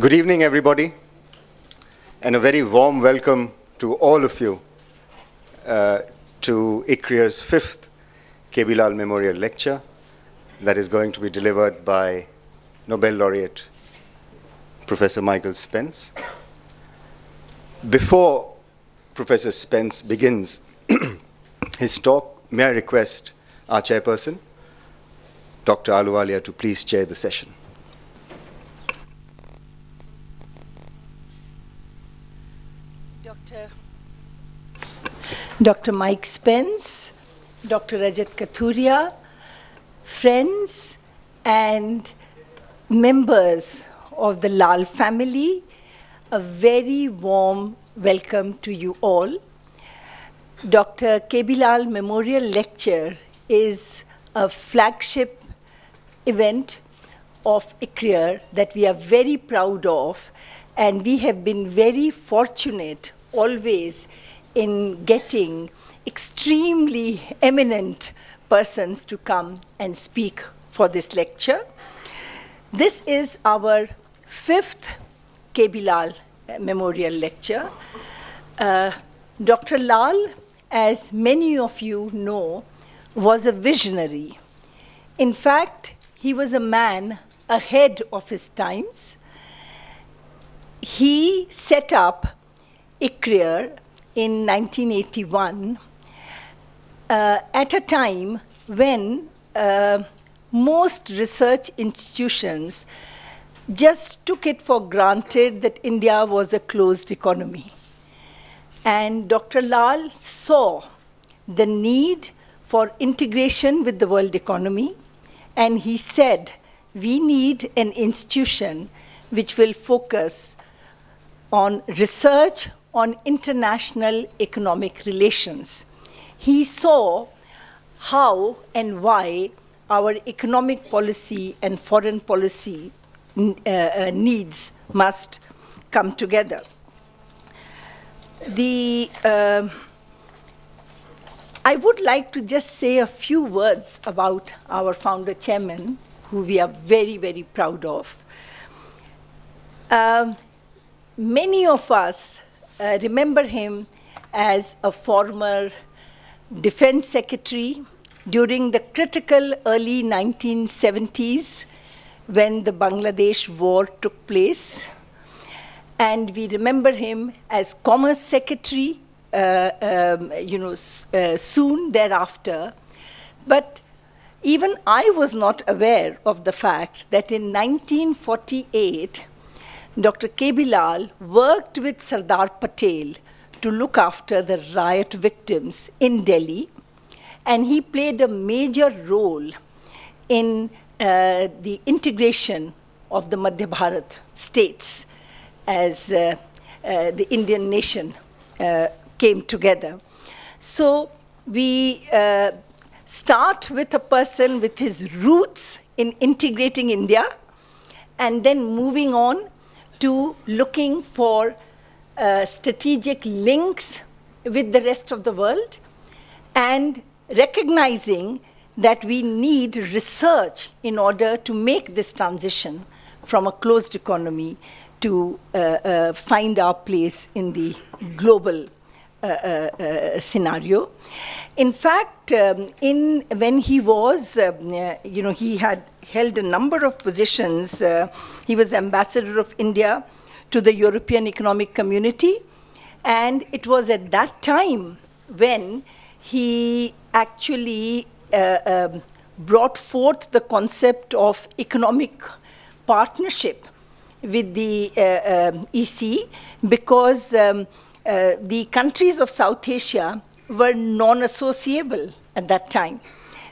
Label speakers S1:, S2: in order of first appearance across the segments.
S1: Good evening, everybody, and a very warm welcome to all of you uh, to ICRIER's fifth K.B. Lal Memorial Lecture that is going to be delivered by Nobel laureate Professor Michael Spence. Before Professor Spence begins his talk, may I request our chairperson, Dr. Ahluwalia, to please chair the session.
S2: Dr. Mike Spence, Dr. Rajat Kathuria, friends and members of the Lal family, a very warm welcome to you all. Dr. K.B. Lal Memorial Lecture is a flagship event of ICRIER that we are very proud of, and we have been very fortunate always in getting extremely eminent persons to come and speak for this lecture. This is our fifth K.B. Lal Memorial Lecture. Uh, Dr. Lal, as many of you know, was a visionary. In fact, he was a man ahead of his times. He set up ICRIER in 1981 uh, at a time when uh, most research institutions just took it for granted that India was a closed economy. And Dr. Lal saw the need for integration with the world economy, and he said, we need an institution which will focus on research on international economic relations. He saw how and why our economic policy and foreign policy uh, uh, needs must come together. The, uh, I would like to just say a few words about our founder chairman, who we are very, very proud of. Um, many of us uh, remember him as a former defense secretary during the critical early 1970s when the Bangladesh war took place. And we remember him as commerce secretary, uh, um, you know, uh, soon thereafter. But even I was not aware of the fact that in 1948, Dr. K.B. Lal worked with Sardar Patel to look after the riot victims in Delhi, and he played a major role in uh, the integration of the Madhya Bharat states as uh, uh, the Indian nation uh, came together. So we uh, start with a person with his roots in integrating India and then moving on to looking for uh, strategic links with the rest of the world and recognizing that we need research in order to make this transition from a closed economy to uh, uh, find our place in the global scenario. In fact, um, in when he was, um, uh, you know, he had held a number of positions. he was ambassador of India to the European Economic Community, and it was at that time when he actually um, brought forth the concept of economic partnership with the uh, um, EC because um, uh, the countries of South Asia were non-associable at that time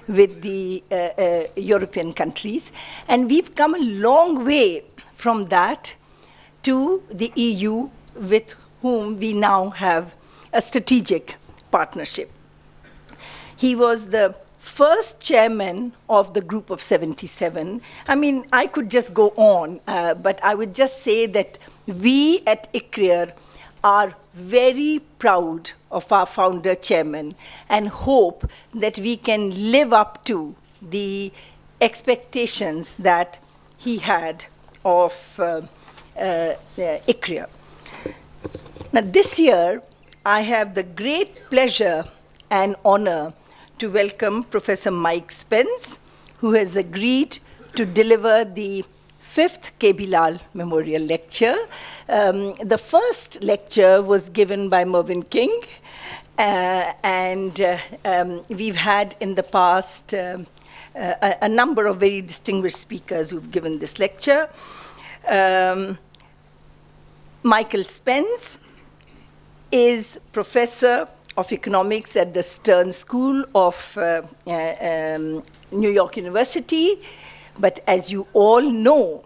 S2: with the uh, uh, European countries. And we've come a long way from that to the EU with whom we now have a strategic partnership. He was the first chairman of the group of 77. I mean, I could just go on, uh, but I would just say that we at ICRIER are very proud of our founder chairman and hope that we can live up to the expectations that he had of uh, uh, uh, ICRIER. Now, this year, I have the great pleasure and honor to welcome Professor Mike Spence, who has agreed to deliver the fifth KB Lal Memorial Lecture. Um, the first lecture was given by Mervyn King, uh, and uh, um, we've had in the past um, uh, a, a, number of very distinguished speakers who've given this lecture. Um, Michael Spence is professor of economics at the Stern School of uh, uh, um, New York University. But as you all know,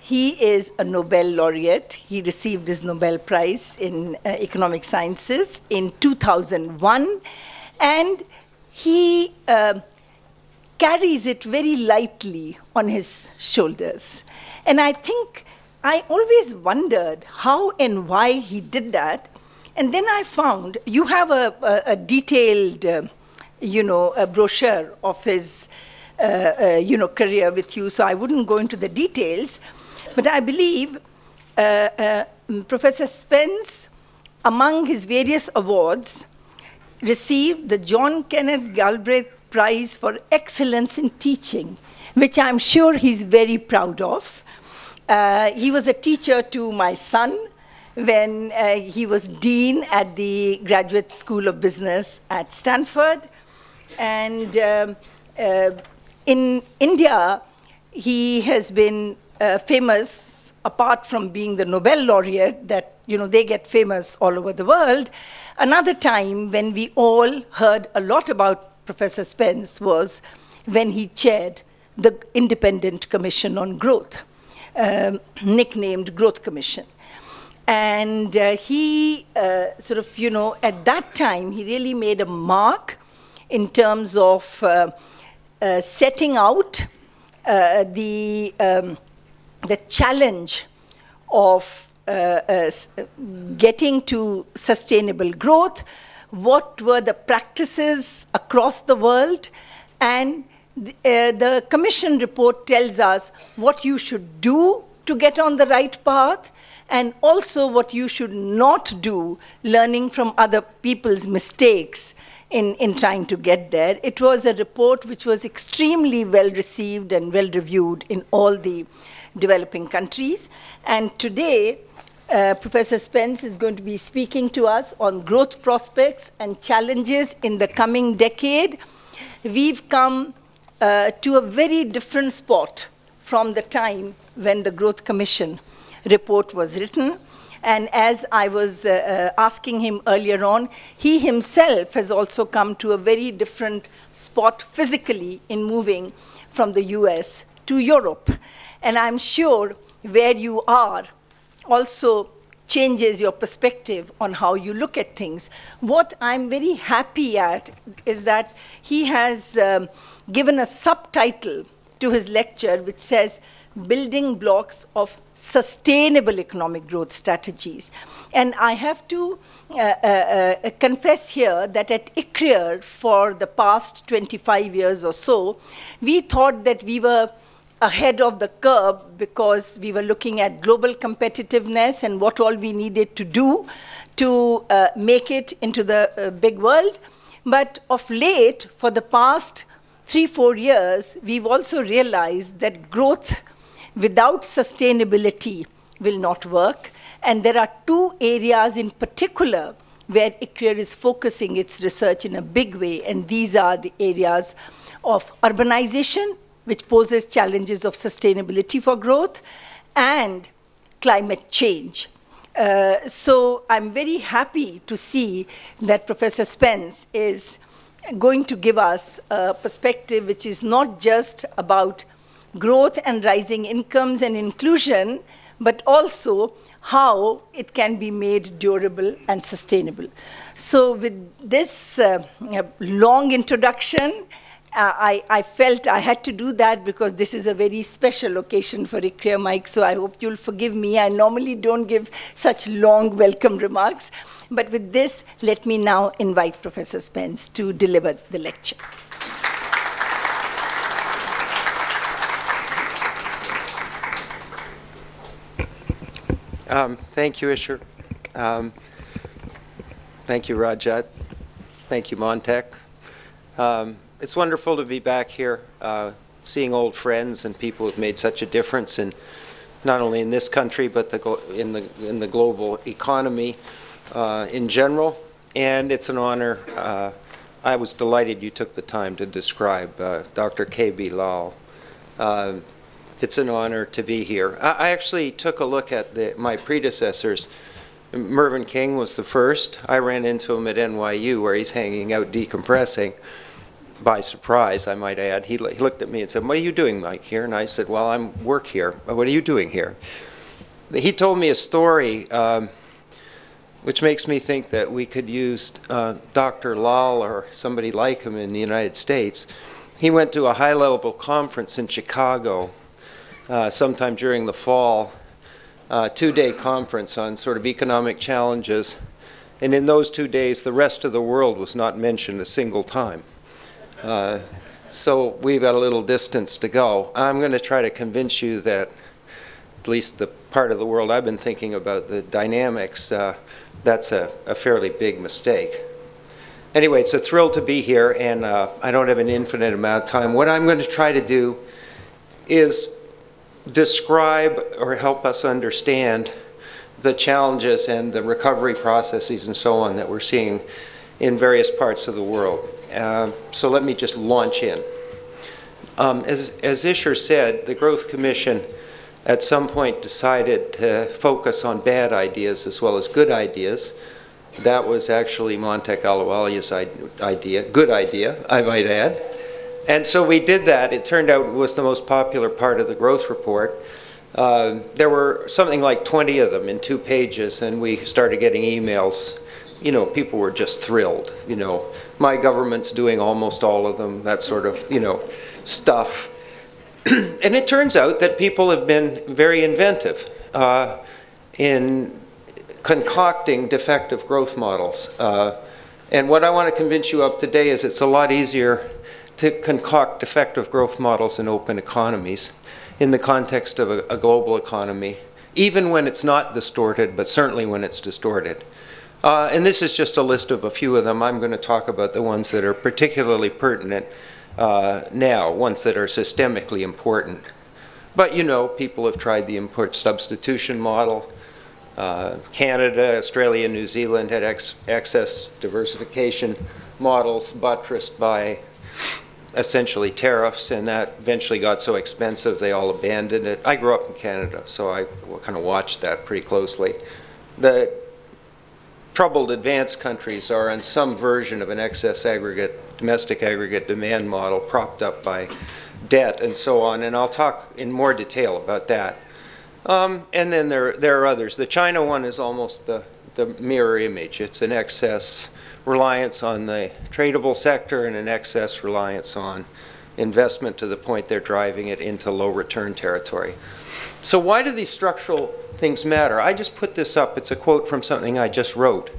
S2: he is a Nobel laureate. He received his Nobel Prize in uh, Economic Sciences in 2001. And he uh, carries it very lightly on his shoulders. And I think I always wondered how and why he did that. And then I found you have a, a, a detailed, uh, you know, a brochure of his, you know, career with you, so I wouldn't go into the details. But I believe uh, uh, Professor Spence, among his various awards, received the John Kenneth Galbraith Prize for Excellence in Teaching, which I'm sure he's very proud of. Uh, he was a teacher to my son when uh, he was dean at the Graduate School of Business at Stanford. And um, uh, in India, he has been uh, famous, apart from being the Nobel laureate, that you know they get famous all over the world. Another time when we all heard a lot about Professor Spence was when he chaired the Independent Commission on Growth um, nicknamed Growth Commission. And uh, he uh, sort of, you know, at that time, he really made a mark in terms of uh, setting out uh, the, um, the challenge of uh, getting to sustainable growth, what were the practices across the world, and the, uh, the commission report tells us what you should do to get on the right path and also what you should not do, learning from other people's mistakes in, in trying to get there. It was a report which was extremely well received and well reviewed in all the developing countries. And today, uh, Professor Spence is going to be speaking to us on growth prospects and challenges in the coming decade. We've come uh, to a very different spot from the time when the Growth Commission report was written. And as I was uh, uh, asking him earlier on, he himself has also come to a very different spot physically in moving from the US to Europe. And I'm sure where you are also changes your perspective on how you look at things. What I'm very happy at is that he has um, given a subtitle to his lecture which says building blocks of sustainable economic growth strategies. And I have to uh, uh, uh, confess here that at ICRIER for the past 25 years or so, we thought that we were ahead of the curve because we were looking at global competitiveness and what all we needed to do to uh, make it into the uh, big world. But of late, for the past three, four years, we've also realized that growth without sustainability will not work. And there are two areas in particular where ICRIER is focusing its research in a big way, and these are the areas of urbanization, which poses challenges of sustainability for growth, and climate change. Uh, so I'm very happy to see that Professor Spence is going to give us a perspective which is not just about growth and rising incomes and inclusion, but also how it can be made durable and sustainable. So, with this uh, long introduction, uh, I, I, felt I had to do that because this is a very special occasion for ICRIER Mike, so I hope you'll forgive me. I normally don't give such long welcome remarks. But with this, let me now invite Professor Spence to deliver the lecture.
S3: Um, thank you, Isher. Um, thank you, Rajat. Thank you, Montek. Um, it's wonderful to be back here, uh, seeing old friends and people who've made such a difference in not only in this country but the, in the in the global economy uh, in general. And it's an honor. Uh, I was delighted you took the time to describe uh, Dr. K.B. Lal. Uh, it's an honor to be here. I, I actually took a look at the, my predecessors. Mervyn King was the first. I ran into him at NYU where he's hanging out decompressing by surprise, I might add. He, he looked at me and said, What are you doing, Mike, here? And I said, Well, I'm work here. What are you doing here? He told me a story um, which makes me think that we could use uh, Dr. Lal or somebody like him in the United States. He went to a high level conference in Chicago uh, sometime during the fall, uh, two day conference on sort of economic challenges. And in those two days, the rest of the world was not mentioned a single time. Uh, so we've got a little distance to go. I'm going to try to convince you that at least the part of the world I've been thinking about, the dynamics, uh, that's a, a, fairly big mistake. Anyway, it's a thrill to be here, and uh, I don't have an infinite amount of time. What I'm going to try to do is describe or help us understand the challenges and the recovery processes and so on that we're seeing in various parts of the world. Uh, so let me just launch in. Um, as, as Isher said, the Growth Commission at some point decided to focus on bad ideas as well as good ideas. That was actually Montek Ahluwalia's idea, good idea, I might add. And so we did that. It turned out it was the most popular part of the growth report. Uh, there were something like 20 of them in two pages, and we started getting emails. You know, people were just thrilled. You know, my government's doing almost all of them, that sort of, you know, stuff. and it turns out that people have been very inventive uh, in concocting defective growth models. Uh, and what I want to convince you of today is it's a lot easier to concoct effective growth models in open economies in the context of a, a global economy, even when it's not distorted, but certainly when it's distorted. Uh, and this is just a list of a few of them. I'm going to talk about the ones that are particularly pertinent uh, now, ones that are systemically important. But you know, people have tried the import substitution model. Uh, Canada, Australia, New Zealand had ex excess diversification models buttressed by essentially tariffs, and that eventually got so expensive they all abandoned it. I grew up in Canada, so I kind of watched that pretty closely. The troubled advanced countries are on some version of an excess aggregate, domestic aggregate demand model propped up by debt and so on, and I'll talk in more detail about that. Um, and then there, there are others. The China one is almost the, the mirror image. It's an excess reliance on the tradable sector and an excess reliance on investment to the point they're driving it into low return territory. So why do these structural things matter? I just put this up. It's a quote from something I just wrote.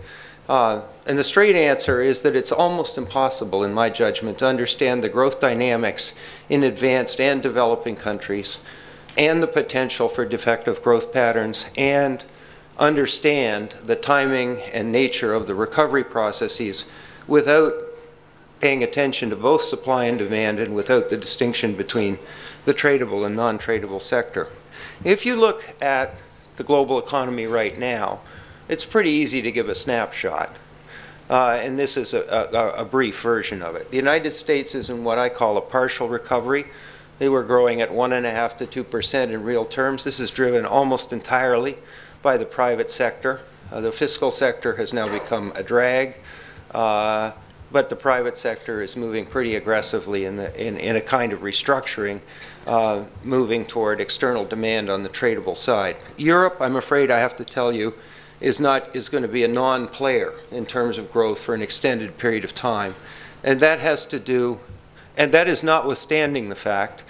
S3: Uh, and the straight answer is that it's almost impossible, in my judgment, to understand the growth dynamics in advanced and developing countries and the potential for defective growth patterns and understand the timing and nature of the recovery processes without paying attention to both supply and demand and without the distinction between the tradable and non-tradable sector. If you look at the global economy right now, it's pretty easy to give a snapshot. Uh, and this is a, a, a, brief version of it. The United States is in what I call a partial recovery. They were growing at one and a half to two percent in real terms. This is driven almost entirely by the private sector. Uh, the fiscal sector has now become a drag. Uh, but the private sector is moving pretty aggressively in, the, in, in a kind of restructuring, uh, moving toward external demand on the tradable side. Europe, I'm afraid I have to tell you, is not is going to be a non-player in terms of growth for an extended period of time, and that has to do, and that is notwithstanding the fact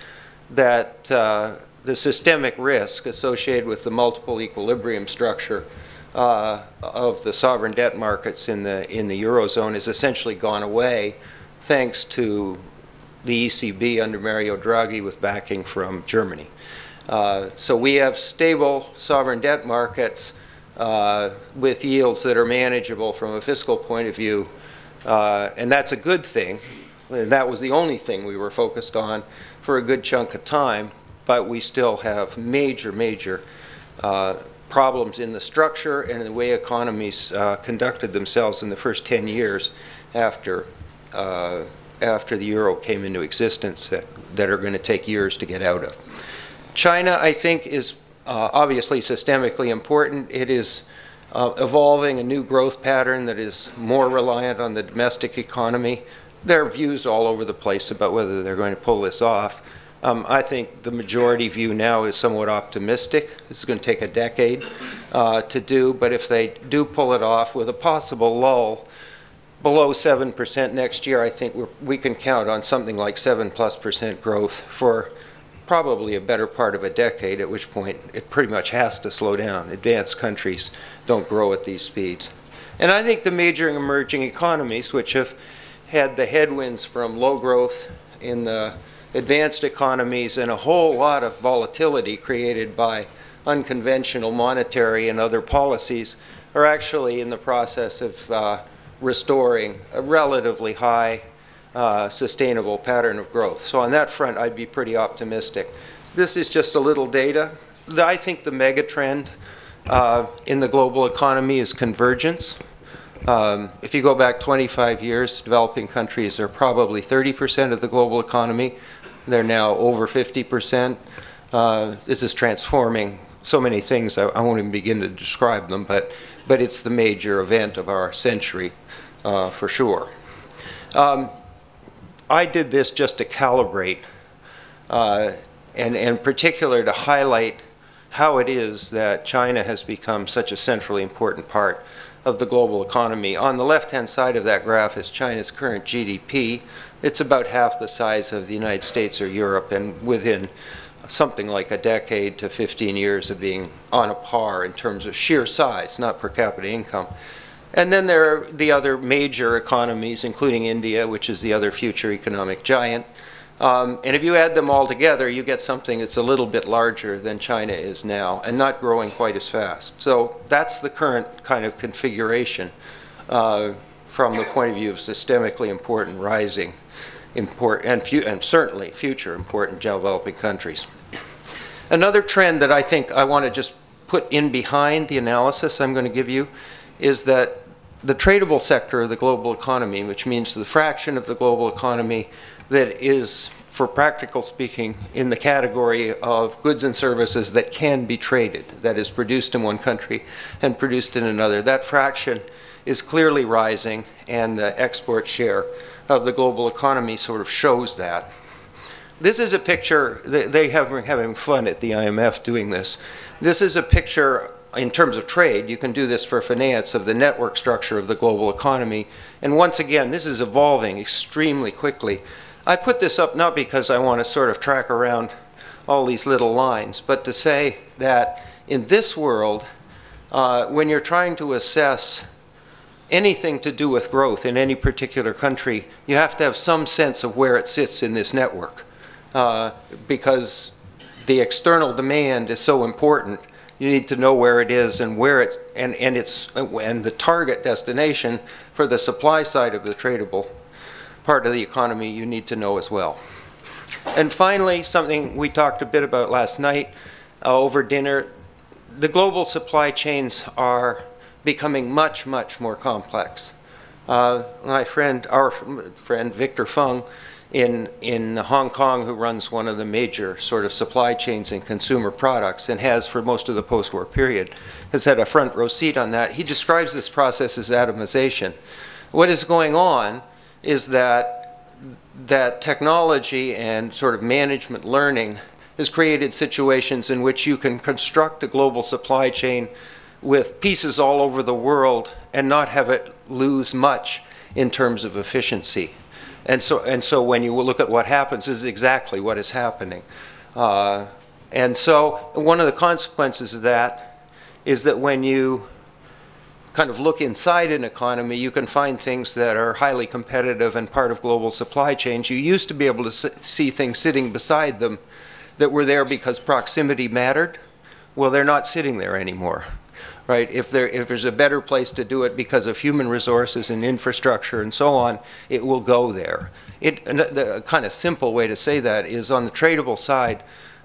S3: that uh, the systemic risk associated with the multiple equilibrium structure uh, of the sovereign debt markets in the in the eurozone has essentially gone away, thanks to the ECB under Mario Draghi with backing from Germany. Uh, So we have stable sovereign debt markets uh, with yields that are manageable from a fiscal point of view, uh, and that's a good thing. And that was the only thing we were focused on for a good chunk of time, but we still have major, major uh, problems in the structure and in the way economies uh, conducted themselves in the first 10 years after, uh, after the euro came into existence that, that are going to take years to get out of. China, I think, is uh, obviously systemically important. It is uh, evolving a new growth pattern that is more reliant on the domestic economy. There are views all over the place about whether they're going to pull this off. Um, I think the majority view now is somewhat optimistic. This is going to take a decade uh, to do, but if they do pull it off with a possible lull below 7% next year, I think we can count on something like 7 plus percent growth for probably a better part of a decade, at which point it pretty much has to slow down. Advanced countries don't grow at these speeds. And I think the major emerging economies, which have had the headwinds from low growth in the advanced economies and a whole lot of volatility created by unconventional monetary and other policies, are actually in the process of uh, restoring a relatively high uh, sustainable pattern of growth. So on that front, I'd be pretty optimistic. This is just a little data. I think the mega trend uh, in the global economy is convergence. Um, if you go back 25 years, developing countries are probably 30% of the global economy. They're now over 50%. Uh, this is transforming so many things, I, I, won't even begin to describe them, but, but it's the major event of our century uh, for sure. Um, I did this just to calibrate uh, and in particular to highlight how it is that China has become such a centrally important part of the global economy. On the left-hand side of that graph is China's current GDP. It's about half the size of the United States or Europe, and within something like a decade to 15 years of being on a par in terms of sheer size, not per capita income. And then there are the other major economies, including India, which is the other future economic giant. Um, and if you add them all together, you get something that's a little bit larger than China is now and not growing quite as fast. So that's the current kind of configuration uh, from the point of view of systemically important rising import and, and certainly future important developing countries. Another trend that I think I want to just put in behind the analysis I'm going to give you is that the tradable sector of the global economy, which means the fraction of the global economy that is, for practical speaking, in the category of goods and services that can be traded, that is produced in one country and produced in another. That fraction is clearly rising, and the export share of the global economy sort of shows that. This is a picture, they have been having fun at the IMF doing this. This is a picture in terms of trade, you can do this for finance of the network structure of the global economy. And once again, this is evolving extremely quickly. I put this up not because I want to sort of track around all these little lines, but to say that in this world, uh, when you're trying to assess anything to do with growth in any particular country, you have to have some sense of where it sits in this network. Uh, because the external demand is so important you need to know where it is and where it's and and it's and the target destination for the supply side of the tradable part of the economy you need to know as well. And finally, something we talked a bit about last night uh, over dinner, the global supply chains are becoming much, much more complex. Uh, my friend, our friend Victor Fung, in, in Hong Kong who runs one of the major sort of supply chains in consumer products and has for most of the post-war period, has had a front row seat on that. He describes this process as atomization. What is going on is that, that technology and sort of management learning has created situations in which you can construct a global supply chain with pieces all over the world and not have it lose much in terms of efficiency. And so, and so when you look at what happens, this is exactly what is happening. Uh, and so one of the consequences of that is that when you kind of look inside an economy, you can find things that are highly competitive and part of global supply chains. You used to be able to see things sitting beside them. that were there because proximity mattered, well, they're not sitting there anymore, right? If, there, if there's a better place to do it because of human resources and infrastructure and so on, it will go there. It, the kind of simple way to say that is on the tradable side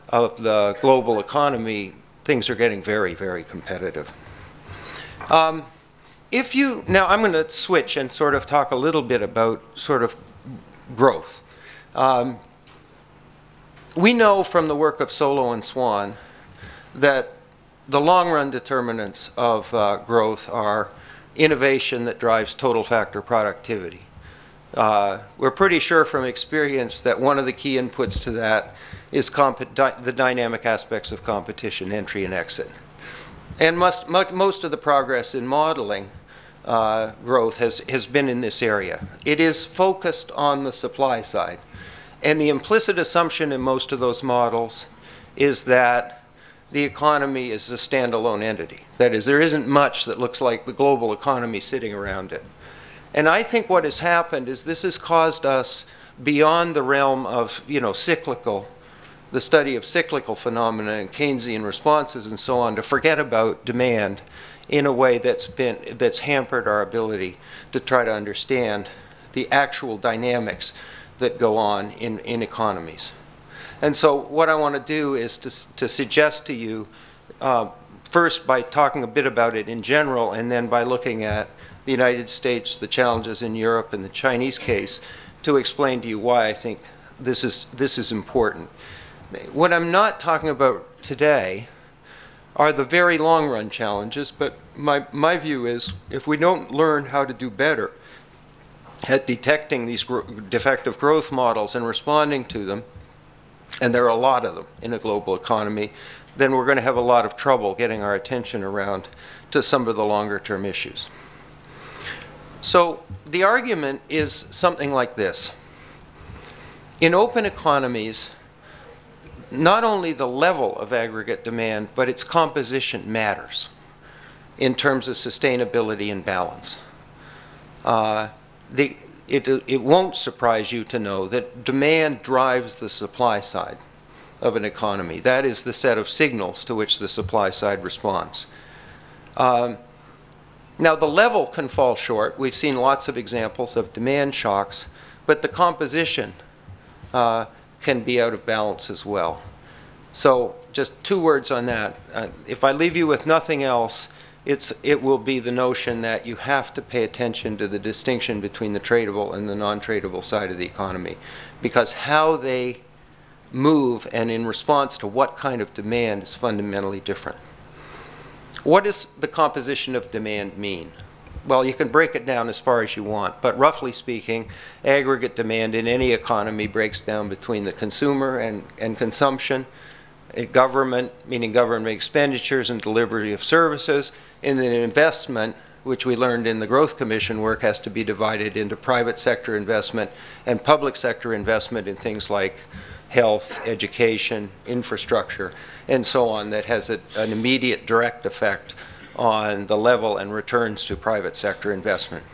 S3: of the global economy, things are getting very, very competitive. Um, if you, now I'm going to switch and sort of talk a little bit about sort of growth. Um, we know from the work of Solow and Swan that the long run determinants of uh, growth are innovation that drives total factor productivity. Uh, we're pretty sure from experience that one of the key inputs to that is di the dynamic aspects of competition, entry and exit. And must, most of the progress in modeling uh, growth has, has been in this area. It is focused on the supply side. And the implicit assumption in most of those models is that the economy is a standalone entity. That is, there isn't much that looks like the global economy sitting around it. And I think what has happened is this has caused us beyond the realm of, you know, cyclical, the study of cyclical phenomena and Keynesian responses and so on, to forget about demand in a way that's been that's hampered our ability to try to understand the actual dynamics that go on in, in economies. And so what I want to do is to, to suggest to you, uh, first by talking a bit about it in general, and then by looking at the United States, the challenges in Europe, and the Chinese case, to explain to you why I think this is, this is important. What I'm not talking about today are the very long run challenges, but my, my view is if we don't learn how to do better at detecting these gro defective growth models and responding to them, and there are a lot of them in a global economy, then we're going to have a lot of trouble getting our attention around to some of the longer term issues. So the argument is something like this. In open economies, not only the level of aggregate demand, but its composition matters in terms of sustainability and balance. Uh, the, it, it won't surprise you to know that demand drives the supply side of an economy. That is the set of signals to which the supply side responds. Um, now, the level can fall short. We've seen lots of examples of demand shocks, but the composition uh, can be out of balance as well. So just two words on that. Uh, if I leave you with nothing else, it's, it will be the notion that you have to pay attention to the distinction between the tradable and the non-tradable side of the economy because how they move and in response to what kind of demand is fundamentally different. What does the composition of demand mean? well, you can break it down as far as you want, but roughly speaking, aggregate demand in any economy breaks down between the consumer and, and consumption, government, meaning government expenditures and delivery of services, and then investment, which we learned in the Growth Commission work, has to be divided into private sector investment and public sector investment in things like health, education, infrastructure, and so on that has a, an immediate direct effect on the level and returns to private sector investment.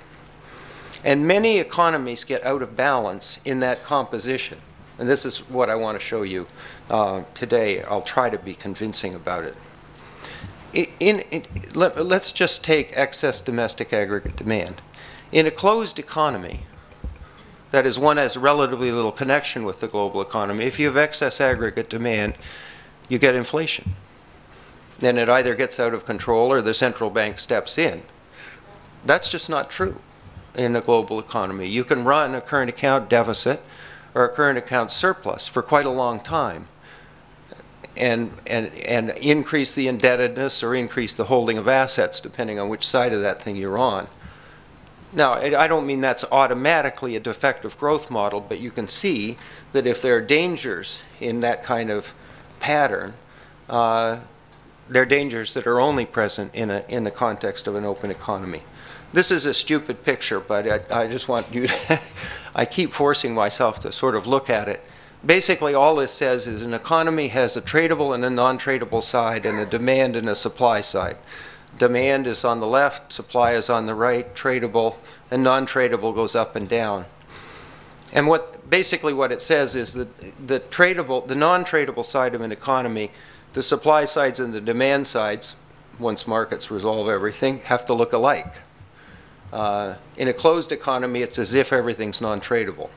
S3: And many economies get out of balance in that composition. And this is what I want to show you uh, today. I'll try to be convincing about it. In, in, let, us just take excess domestic aggregate demand. In a closed economy, that is, one has relatively little connection with the global economy, if you have excess aggregate demand, you get inflation then it either gets out of control or the central bank steps in. That's just not true in a global economy. You can run a current account deficit or a current account surplus for quite a long time and, and, and increase the indebtedness or increase the holding of assets depending on which side of that thing you're on. Now, I don't mean that's automatically a defective growth model, but you can see that if there are dangers in that kind of pattern, uh, they're dangers that are only present in, a, in the context of an open economy. This is a stupid picture, but I, I just want you to, I keep forcing myself to sort of look at it. Basically, all this says is an economy has a tradable and a non-tradable side and a demand and a supply side. Demand is on the left, supply is on the right, tradable and non-tradable goes up and down. And what, basically what it says is that the tradable, the non-tradable side of an economy, the supply sides and the demand sides, once markets resolve everything, have to look alike. Uh, in a closed economy, it's as if everything's non-tradable.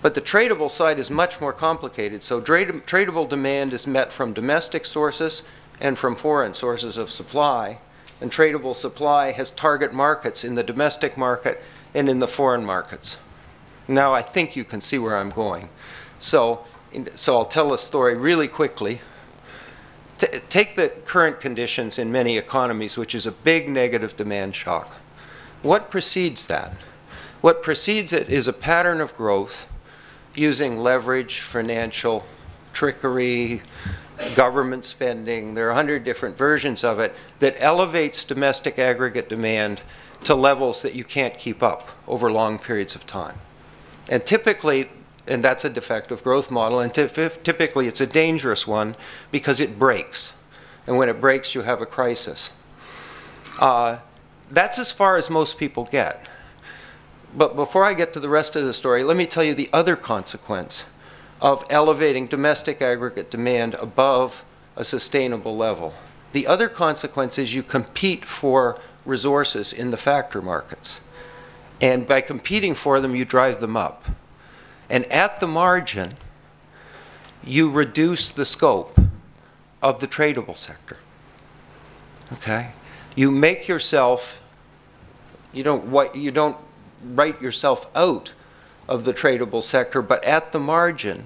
S3: But the tradable side is much more complicated. So tradable demand is met from domestic sources and from foreign sources of supply. And tradable supply has target markets in the domestic market and in the foreign markets. Now I think you can see where I'm going. So, so I'll tell a story really quickly. T take the current conditions in many economies, which is a big negative demand shock. What precedes that? What precedes it is a pattern of growth using leverage, financial trickery, government spending. There are a hundred different versions of it that elevates domestic aggregate demand to levels that you can't keep up over long periods of time. And typically, and that's a defective growth model, and typically it's a dangerous one because it breaks. And when it breaks, you have a crisis. Uh, that's as far as most people get. But before I get to the rest of the story, let me tell you the other consequence of elevating domestic aggregate demand above a sustainable level. The other consequence is you compete for resources in the factor markets. And by competing for them, you drive them up. And at the margin, you reduce the scope of the tradable sector. Okay? You make yourself, you don't, you don't write yourself out of the tradable sector, but at the margin,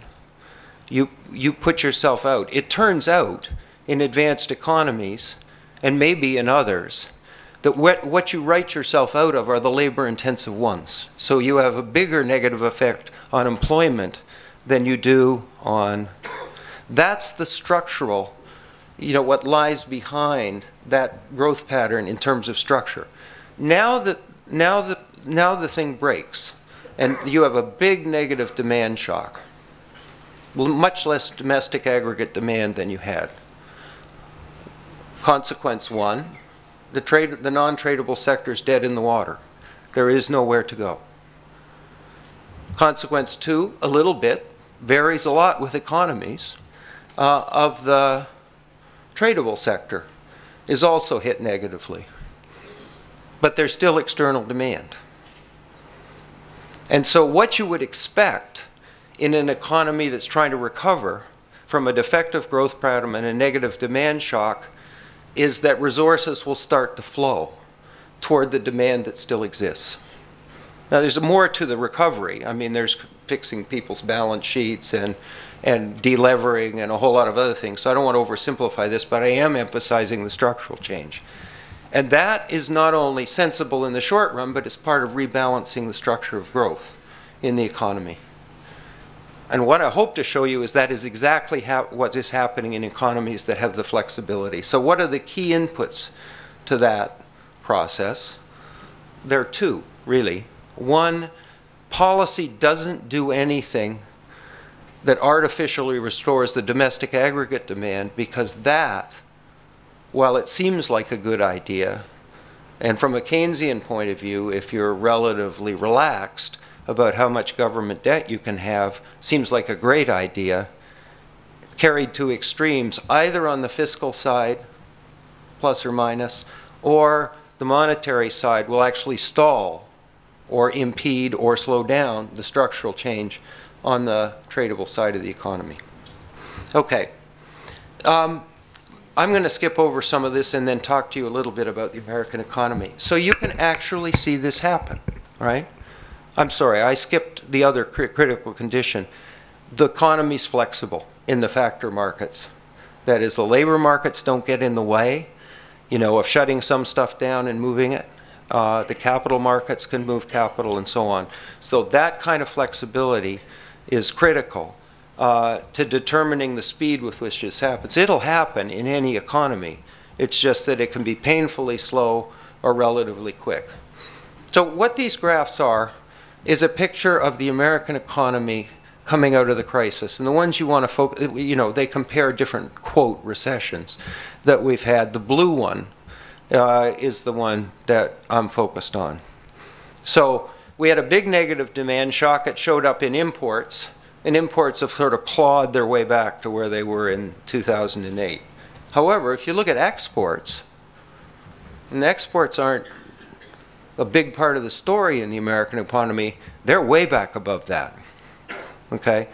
S3: you, you put yourself out. It turns out in advanced economies, and maybe in others, that what, what you write yourself out of are the labor intensive ones. So you have a bigger negative effect on employment than you do on. That's the structural, you know, what lies behind that growth pattern in terms of structure. Now that, now that now the thing breaks, and you have a big negative demand shock, much less domestic aggregate demand than you had. Consequence one, the, trade, the non-tradable sector is dead in the water. There is nowhere to go. Consequence two, a little bit, varies a lot with economies, uh, of the tradable sector is also hit negatively. But there's still external demand. And so, what you would expect in an economy that's trying to recover from a defective growth pattern and a negative demand shock is that resources will start to flow toward the demand that still exists. Now, there's more to the recovery. I mean, there's fixing people's balance sheets and, and delevering and a whole lot of other things. So I don't want to oversimplify this, but I am emphasizing the structural change. And that is not only sensible in the short run, but it's part of rebalancing the structure of growth in the economy. And what I hope to show you is that is exactly what is happening in economies that have the flexibility. So, what are the key inputs to that process? There are two, really. One, policy doesn't do anything that artificially restores the domestic aggregate demand because that while it seems like a good idea, and from a Keynesian point of view, if you're relatively relaxed about how much government debt you can have, seems like a great idea, carried to extremes, either on the fiscal side, plus or minus, or the monetary side will actually stall or impede or slow down the structural change on the tradable side of the economy. Okay. Um, I'm going to skip over some of this and then talk to you a little bit about the American economy. So you can actually see this happen, right? I'm sorry, I skipped the other cri critical condition. The economy's flexible in the factor markets. That is, the labor markets don't get in the way, you know, of shutting some stuff down and moving it. Uh, the capital markets can move capital and so on. So that kind of flexibility is critical uh, to determining the speed with which this happens. It'll happen in any economy. It's just that it can be painfully slow or relatively quick. So what these graphs are is a picture of the American economy coming out of the crisis. And the ones you want to focus, you know, they compare different, quote, recessions that we've had. The blue one uh, is the one that I'm focused on. So we had a big negative demand shock. It showed up in imports, and imports have sort of clawed their way back to where they were in 2008. However, if you look at exports, and exports aren't a big part of the story in the American economy, they're way back above that. Okay?